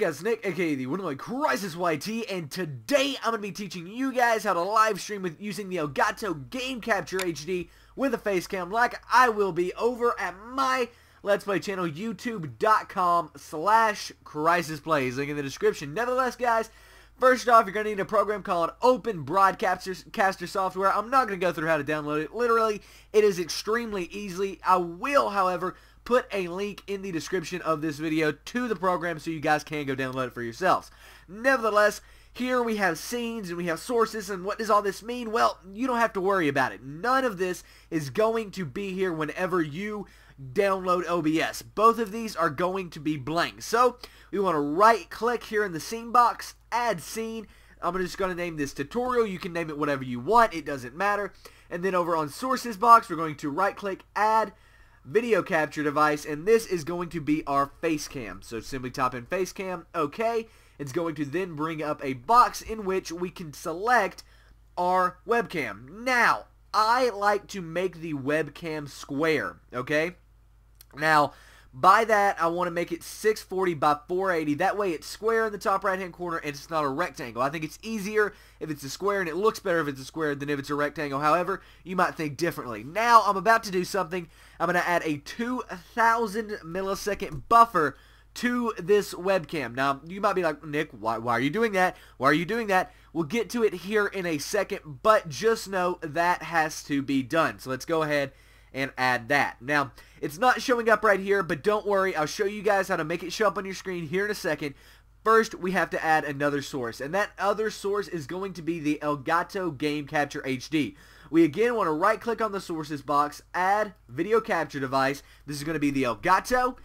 guys, Nick, aka the only Crysis YT, and today I'm going to be teaching you guys how to live stream with using the Elgato Game Capture HD with a face cam like I will be over at my Let's Play channel, youtube.com slash Plays. Link in the description. Nevertheless, guys, first off, you're going to need a program called Open Broadcaster Caster Software. I'm not going to go through how to download it. Literally, it is extremely easy. I will, however, put a link in the description of this video to the program so you guys can go download it for yourselves. Nevertheless, here we have scenes and we have sources and what does all this mean? Well, you don't have to worry about it. None of this is going to be here whenever you download OBS. Both of these are going to be blank. So, we want to right click here in the scene box, add scene. I'm just going to name this tutorial. You can name it whatever you want. It doesn't matter. And then over on sources box, we're going to right click, add video capture device, and this is going to be our face cam. So simply type in face cam, okay. It's going to then bring up a box in which we can select our webcam. Now, I like to make the webcam square, okay? Now, by that, I want to make it 640 by 480. That way it's square in the top right-hand corner and it's not a rectangle. I think it's easier if it's a square and it looks better if it's a square than if it's a rectangle. However, you might think differently. Now, I'm about to do something. I'm going to add a 2,000 millisecond buffer to this webcam. Now, you might be like, Nick, why, why are you doing that? Why are you doing that? We'll get to it here in a second, but just know that has to be done. So let's go ahead and add that. Now, it's not showing up right here, but don't worry. I'll show you guys how to make it show up on your screen here in a second. First, we have to add another source, and that other source is going to be the Elgato Game Capture HD. We again want to right-click on the sources box, add video capture device. This is going to be the Elgato,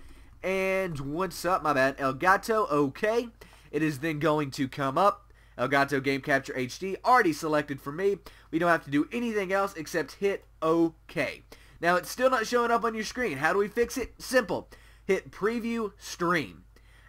and what's up, my bad, Elgato, okay. It is then going to come up, Elgato Game Capture HD, already selected for me. We don't have to do anything else except hit OK. Now, it's still not showing up on your screen. How do we fix it? Simple. Hit Preview Stream.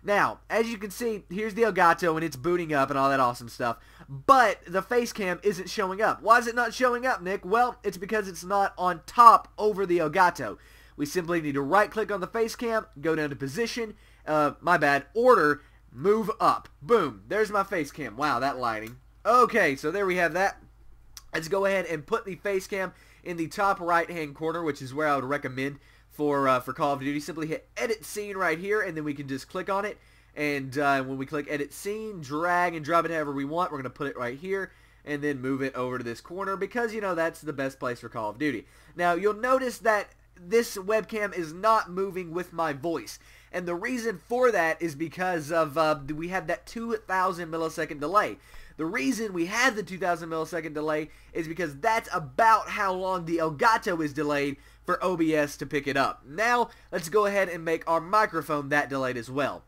Now, as you can see, here's the Elgato and it's booting up and all that awesome stuff. But the face cam isn't showing up. Why is it not showing up, Nick? Well, it's because it's not on top over the Elgato. We simply need to right click on the face cam, go down to position, uh, my bad, order, move up. Boom. There's my face cam. Wow, that lighting. Okay, so there we have that. Let's go ahead and put the face cam in the top right hand corner, which is where I would recommend for uh, for Call of Duty. Simply hit Edit Scene right here, and then we can just click on it. And uh, when we click Edit Scene, drag and drop it however we want. We're going to put it right here and then move it over to this corner because, you know, that's the best place for Call of Duty. Now, you'll notice that this webcam is not moving with my voice. And the reason for that is because of uh, we have that 2,000 millisecond delay. The reason we have the 2,000 millisecond delay is because that's about how long the Elgato is delayed for OBS to pick it up. Now, let's go ahead and make our microphone that delayed as well.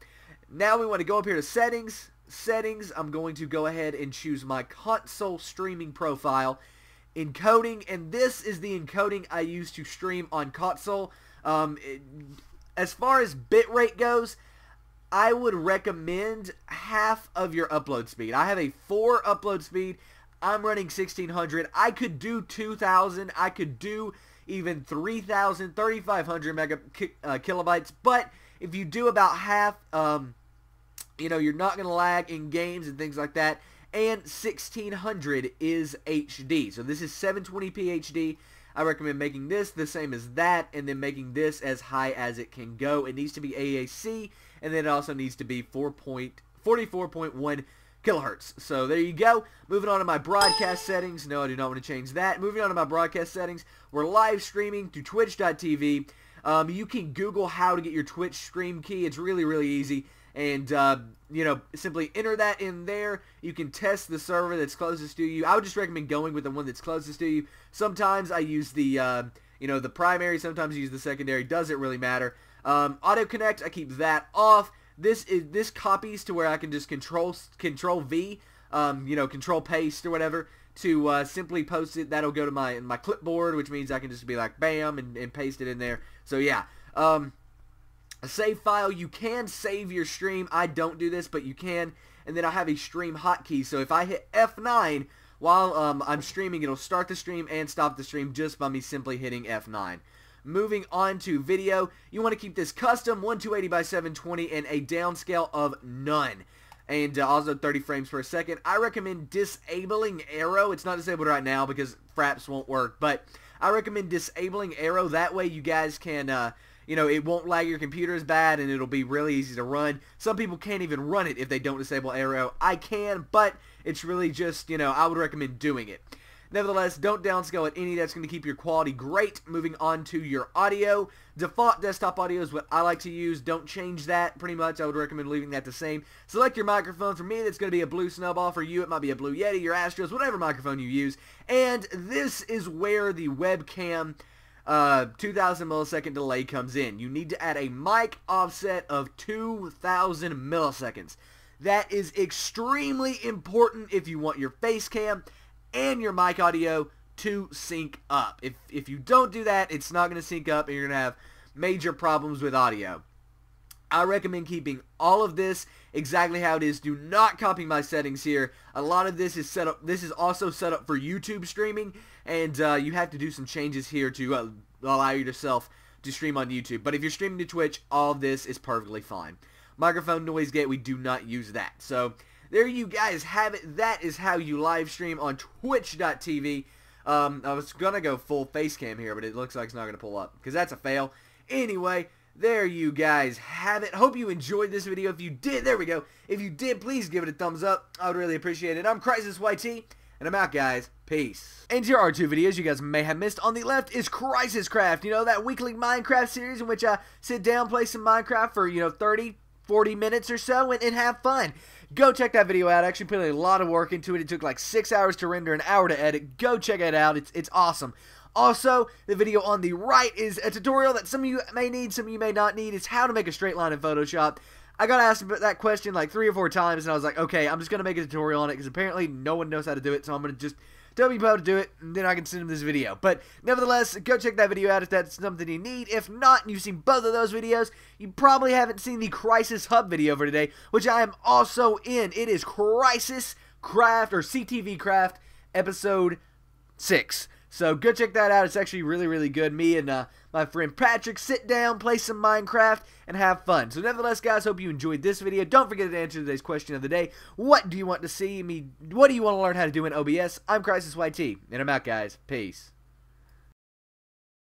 Now we want to go up here to settings. Settings, I'm going to go ahead and choose my console streaming profile. Encoding, and this is the encoding I use to stream on console. Um, as far as bitrate goes, I would recommend half of your upload speed. I have a 4 upload speed. I'm running 1600. I could do 2000. I could do even 3000, 3500 mega uh, kilobytes. But if you do about half, um, you know, you're not going to lag in games and things like that. And 1600 is HD. So this is 720p HD. I recommend making this the same as that and then making this as high as it can go. It needs to be AAC and then it also needs to be 4.44.1 kilohertz. So there you go. Moving on to my broadcast settings. No, I do not want to change that. Moving on to my broadcast settings. We're live streaming to twitch.tv. Um, you can Google how to get your Twitch stream key. It's really, really easy. And, uh, you know, simply enter that in there. You can test the server that's closest to you. I would just recommend going with the one that's closest to you. Sometimes I use the, uh, you know, the primary. Sometimes I use the secondary. Doesn't really matter. Um, Auto Connect, I keep that off. This is this copies to where I can just control control V, um, you know, control paste or whatever to uh, simply post it. That'll go to my my clipboard, which means I can just be like bam and, and paste it in there. So yeah, um, a save file. You can save your stream. I don't do this, but you can. And then I have a stream hotkey. So if I hit F9 while um, I'm streaming, it'll start the stream and stop the stream just by me simply hitting F9. Moving on to video, you want to keep this custom 1280 by 720 and a downscale of none and uh, also 30 frames per second. I recommend disabling Aero. It's not disabled right now because Fraps won't work, but I recommend disabling Aero. That way you guys can, uh, you know, it won't lag your computer as bad and it'll be really easy to run. Some people can't even run it if they don't disable Aero. I can, but it's really just, you know, I would recommend doing it. Nevertheless, don't downscale at any. That's going to keep your quality great. Moving on to your audio. Default desktop audio is what I like to use. Don't change that pretty much. I would recommend leaving that the same. Select your microphone. For me, that's going to be a Blue Snowball. For you, it might be a Blue Yeti, your Astros, whatever microphone you use. And this is where the webcam uh, 2000 millisecond delay comes in. You need to add a mic offset of 2000 milliseconds. That is extremely important if you want your face cam and your mic audio to sync up. If, if you don't do that, it's not going to sync up and you're going to have major problems with audio. I recommend keeping all of this exactly how it is. Do not copy my settings here. A lot of this is set up. This is also set up for YouTube streaming, and uh, you have to do some changes here to uh, allow yourself to stream on YouTube. But if you're streaming to Twitch, all this is perfectly fine. Microphone noise gate, we do not use that. So there you guys have it. That is how you live stream on twitch.tv. Um, I was going to go full face cam here, but it looks like it's not going to pull up because that's a fail. Anyway, there you guys have it. Hope you enjoyed this video. If you did, there we go. If you did, please give it a thumbs up. I would really appreciate it. I'm Crysis YT, and I'm out, guys. Peace. And here are two videos you guys may have missed. On the left is Crysis Craft. You know, that weekly Minecraft series in which I sit down, play some Minecraft for, you know, 30, 40 minutes or so, and, and have fun. Go check that video out. I actually put a lot of work into it. It took like six hours to render, an hour to edit. Go check it out. It's, it's awesome. Also, the video on the right is a tutorial that some of you may need, some of you may not need. It's how to make a straight line in Photoshop. I got asked that question like three or four times, and I was like, okay, I'm just to make a tutorial on it, because apparently no one knows how to do it, so I'm to just tell people how to do it, and then I can send them this video. But nevertheless, go check that video out if that's something you need. If not, and you've seen both of those videos, you probably haven't seen the Crisis Hub video for today, which I am also in. It is Crysis Craft, or CTV Craft, episode 6. So go check that out. It's actually really, really good. Me and uh, my friend Patrick sit down, play some Minecraft, and have fun. So nevertheless, guys, hope you enjoyed this video. Don't forget to answer today's question of the day. What do you want to see me? What do you want to learn how to do in OBS? I'm Crysis YT, and I'm out, guys. Peace.